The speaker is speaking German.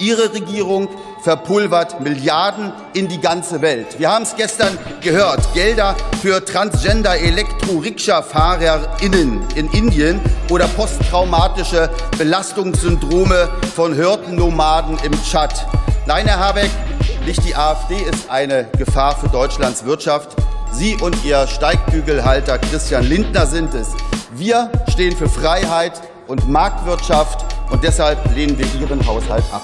Ihre Regierung verpulvert Milliarden in die ganze Welt. Wir haben es gestern gehört. Gelder für Transgender Elektro-Rikscha-FahrerInnen in Indien oder posttraumatische Belastungssyndrome von Hirtennomaden im Tschad. Nein, Herr Habeck, nicht die AfD ist eine Gefahr für Deutschlands Wirtschaft. Sie und Ihr Steigbügelhalter Christian Lindner sind es. Wir stehen für Freiheit und Marktwirtschaft und deshalb lehnen wir Ihren Haushalt ab.